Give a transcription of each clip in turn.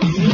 Yeah.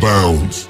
bounds.